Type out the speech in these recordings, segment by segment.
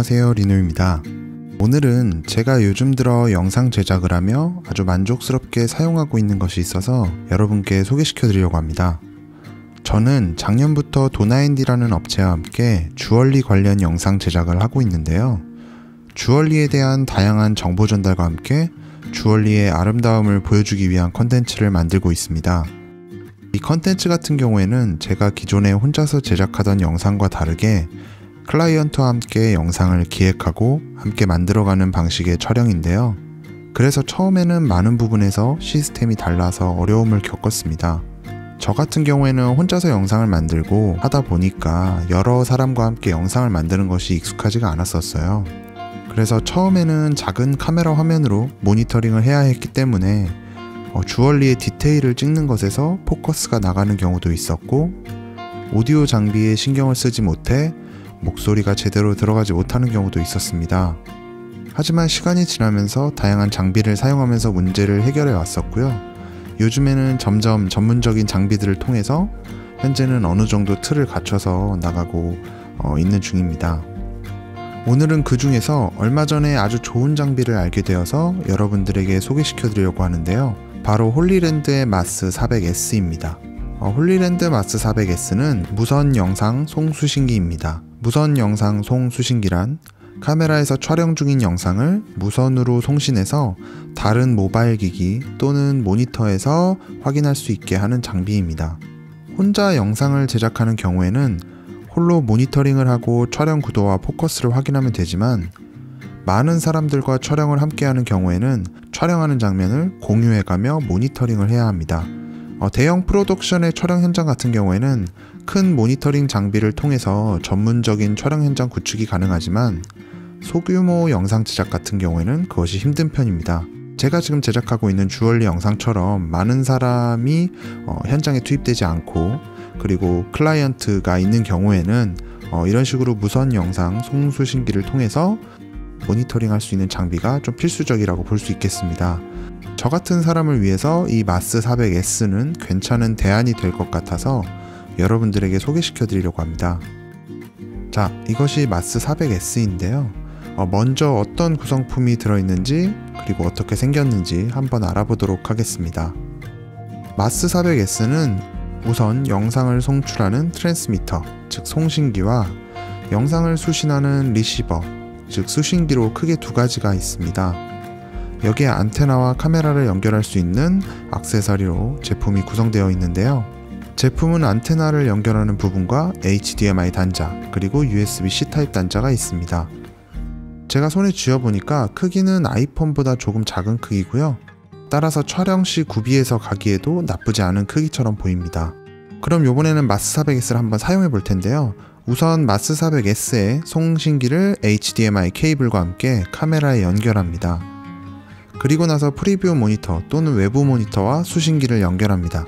안녕하세요 리노입니다. 오늘은 제가 요즘 들어 영상 제작을 하며 아주 만족스럽게 사용하고 있는 것이 있어서 여러분께 소개시켜 드리려고 합니다. 저는 작년부터 도나앤디라는 업체와 함께 주얼리 관련 영상 제작을 하고 있는데요. 주얼리에 대한 다양한 정보 전달과 함께 주얼리의 아름다움을 보여주기 위한 컨텐츠를 만들고 있습니다. 이 컨텐츠 같은 경우에는 제가 기존에 혼자서 제작하던 영상과 다르게 클라이언트와 함께 영상을 기획하고 함께 만들어가는 방식의 촬영인데요. 그래서 처음에는 많은 부분에서 시스템이 달라서 어려움을 겪었습니다. 저 같은 경우에는 혼자서 영상을 만들고 하다 보니까 여러 사람과 함께 영상을 만드는 것이 익숙하지가 않았었어요. 그래서 처음에는 작은 카메라 화면으로 모니터링을 해야 했기 때문에 어, 주얼리의 디테일을 찍는 것에서 포커스가 나가는 경우도 있었고 오디오 장비에 신경을 쓰지 못해 목소리가 제대로 들어가지 못하는 경우도 있었습니다. 하지만 시간이 지나면서 다양한 장비를 사용하면서 문제를 해결해 왔었고요. 요즘에는 점점 전문적인 장비들을 통해서 현재는 어느 정도 틀을 갖춰서 나가고 어, 있는 중입니다. 오늘은 그 중에서 얼마 전에 아주 좋은 장비를 알게 되어서 여러분들에게 소개시켜 드리려고 하는데요. 바로 홀리랜드의 마스 400S입니다. 어, 홀리랜드 마스 400S는 무선 영상 송수신기입니다. 무선 영상 송수신기란 카메라에서 촬영 중인 영상을 무선으로 송신해서 다른 모바일 기기 또는 모니터에서 확인할 수 있게 하는 장비입니다. 혼자 영상을 제작하는 경우에는 홀로 모니터링을 하고 촬영 구도와 포커스를 확인하면 되지만 많은 사람들과 촬영을 함께 하는 경우에는 촬영하는 장면을 공유해가며 모니터링을 해야 합니다. 어, 대형 프로덕션의 촬영 현장 같은 경우에는 큰 모니터링 장비를 통해서 전문적인 촬영 현장 구축이 가능하지만 소규모 영상 제작 같은 경우에는 그것이 힘든 편입니다. 제가 지금 제작하고 있는 주얼리 영상처럼 많은 사람이 어, 현장에 투입되지 않고 그리고 클라이언트가 있는 경우에는 어, 이런 식으로 무선 영상 송수신기를 통해서 모니터링 할 수 있는 장비가 좀 필수적이라고 볼 수 있겠습니다. 저 같은 사람을 위해서 이 마스 400S는 괜찮은 대안이 될 것 같아서 여러분들에게 소개시켜 드리려고 합니다. 자, 이것이 마스 400S인데요. 어, 먼저 어떤 구성품이 들어있는지 그리고 어떻게 생겼는지 한번 알아보도록 하겠습니다. 마스 400S는 우선 영상을 송출하는 transmitter, 즉 송신기와 영상을 수신하는 리시버, 즉 수신기로 크게 두 가지가 있습니다. 여기에 안테나와 카메라를 연결할 수 있는 악세사리로 제품이 구성되어 있는데요. 제품은 안테나를 연결하는 부분과 HDMI 단자, 그리고 USB-C 타입 단자가 있습니다. 제가 손에 쥐어보니까 크기는 아이폰보다 조금 작은 크기고요. 따라서 촬영 시 구비해서 가기에도 나쁘지 않은 크기처럼 보입니다. 그럼 요번에는 마스 400S를 한번 사용해 볼 텐데요. 우선 마스 400S의 송신기를 HDMI 케이블과 함께 카메라에 연결합니다. 그리고 나서 preview 모니터 또는 외부 모니터와 수신기를 연결합니다.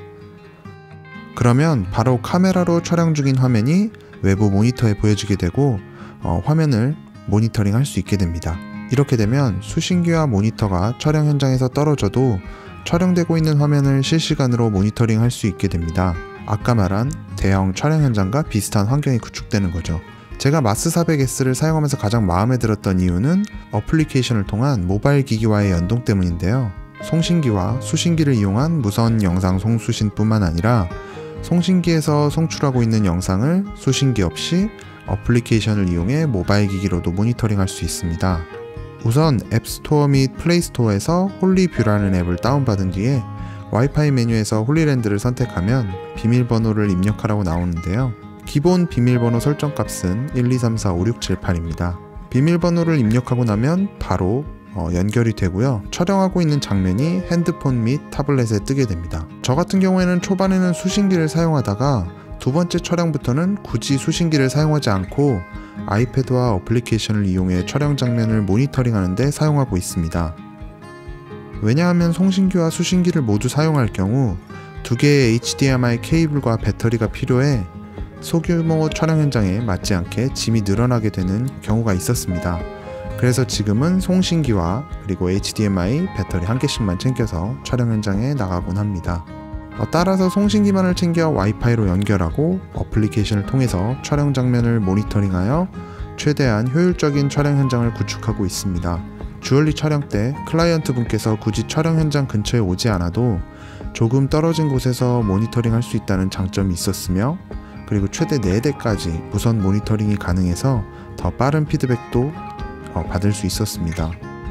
그러면 바로 카메라로 촬영 중인 화면이 외부 모니터에 보여지게 되고 어, 화면을 모니터링 할 수 있게 됩니다. 이렇게 되면 수신기와 모니터가 촬영 현장에서 떨어져도 촬영되고 있는 화면을 실시간으로 모니터링 할 수 있게 됩니다. 아까 말한 대형 촬영 현장과 비슷한 환경이 구축되는 거죠. 제가 마스 400S를 사용하면서 가장 마음에 들었던 이유는 어플리케이션을 통한 모바일 기기와의 연동 때문인데요. 송신기와 수신기를 이용한 무선 영상 송수신뿐만 아니라 송신기에서 송출하고 있는 영상을 수신기 없이 어플리케이션을 이용해 모바일 기기로도 모니터링할 수 있습니다. 우선 앱스토어 및 플레이스토어에서 홀리뷰라는 앱을 다운받은 뒤에 와이파이 메뉴에서 홀리랜드를 선택하면 비밀번호를 입력하라고 나오는데요. 기본 비밀번호 설정 값은 1234567입니다. 비밀번호를 입력하고 나면 바로 어, 연결이 되고요. 촬영하고 있는 장면이 핸드폰 및 타블렛에 뜨게 됩니다. 저 같은 경우에는 초반에는 수신기를 사용하다가 두 번째 촬영부터는 굳이 수신기를 사용하지 않고 아이패드와 어플리케이션을 이용해 촬영 장면을 모니터링 하는데 사용하고 있습니다. 왜냐하면 송신기와 수신기를 모두 사용할 경우 두 개의 HDMI 케이블과 배터리가 필요해 소규모 촬영 현장에 맞지 않게 짐이 늘어나게 되는 경우가 있었습니다. 그래서 지금은 송신기와 그리고 HDMI 배터리 한 개씩만 챙겨서 촬영 현장에 나가곤 합니다. 어, 따라서 송신기만을 챙겨 와이파이로 연결하고 어플리케이션을 통해서 촬영 장면을 모니터링하여 최대한 효율적인 촬영 현장을 구축하고 있습니다. 주얼리 촬영 때 클라이언트 분께서 굳이 촬영 현장 근처에 오지 않아도 조금 떨어진 곳에서 모니터링 할 수 있다는 장점이 있었으며 그리고 최대 4대까지 무선 모니터링이 가능해서 더 빠른 피드백도 어, 받을 수 있었습니다.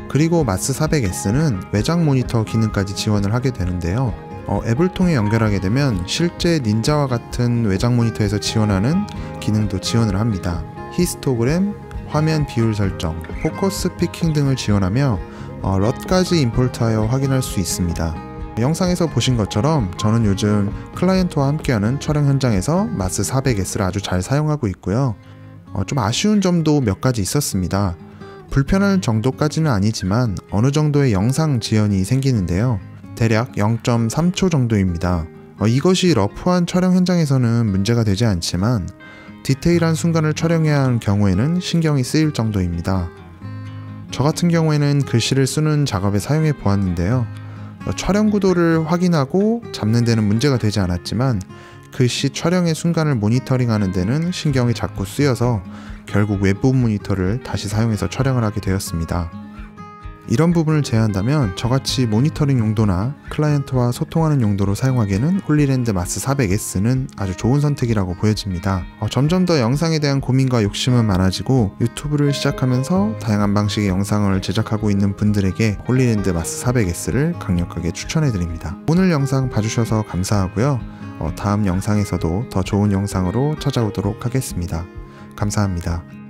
그리고 MARS 400S는 외장 모니터 기능까지 지원을 하게 되는데요. 어, 앱을 통해 연결하게 되면 실제 Ninja와 같은 외장 모니터에서 지원하는 기능도 지원을 합니다. 히스토그램, 화면 비율 설정, focus peaking 등을 지원하며 어, LUT까지 import하여 확인할 수 있습니다. 영상에서 보신 것처럼 저는 요즘 클라이언트와 함께하는 촬영 현장에서 MARS 400S를 아주 잘 사용하고 있고요. 어, 좀 아쉬운 점도 몇 가지 있었습니다. 불편할 정도까지는 아니지만 어느 정도의 영상 지연이 생기는데요. 대략 0.3초 정도입니다. 어, 이것이 러프한 촬영 현장에서는 문제가 되지 않지만 디테일한 순간을 촬영해야 하는 경우에는 신경이 쓰일 정도입니다. 저 같은 경우에는 글씨를 쓰는 작업에 사용해 보았는데요. 어, 촬영 구도를 확인하고 잡는 데는 문제가 되지 않았지만 글씨 촬영의 순간을 모니터링하는 데는 신경이 자꾸 쓰여서 결국 외부 모니터를 다시 사용해서 촬영을 하게 되었습니다. 이런 부분을 제외한다면 저같이 모니터링 용도나 클라이언트와 소통하는 용도로 사용하기에는 Hollyland MARS 400S는 아주 좋은 선택이라고 보여집니다. 어, 점점 더 영상에 대한 고민과 욕심은 많아지고 유튜브를 시작하면서 다양한 방식의 영상을 제작하고 있는 분들에게 Hollyland MARS 400S를 강력하게 추천해드립니다. 오늘 영상 봐주셔서 감사하고요. 어, 다음 영상에서도 더 좋은 영상으로 찾아오도록 하겠습니다. 감사합니다.